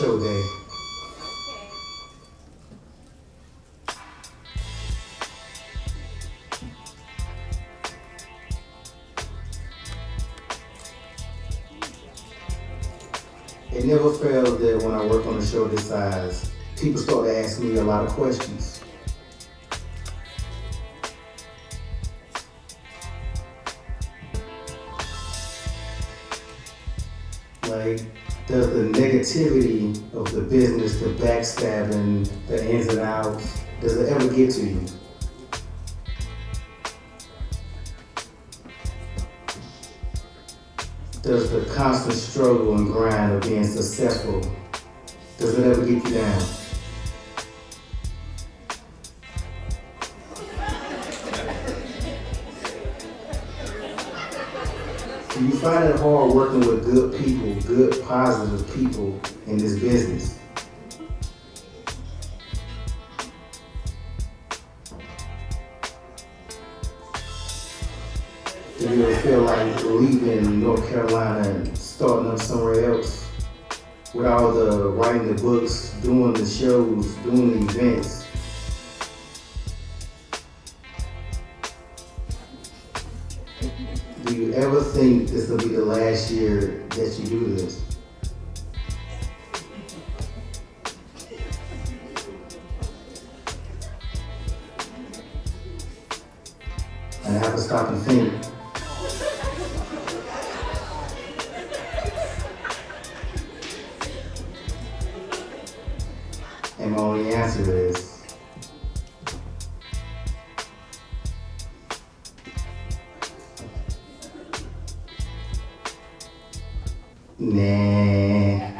It never fails that when I work on a show this size, people start to ask me a lot of questions. Like, does the negativity of the business, the backstabbing, the ins and outs, does it ever get to you? Does the constant struggle and grind of being successful, does it ever get you down? You find it hard working with good people, good positive people in this business? Do you feel like leaving North Carolina and starting up somewhere else? With all the writing the books, doing the shows, doing the events. Do you ever think this will be the last year that you do this? And I have to stop and think. And my only answer is ねえ。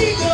Amigo!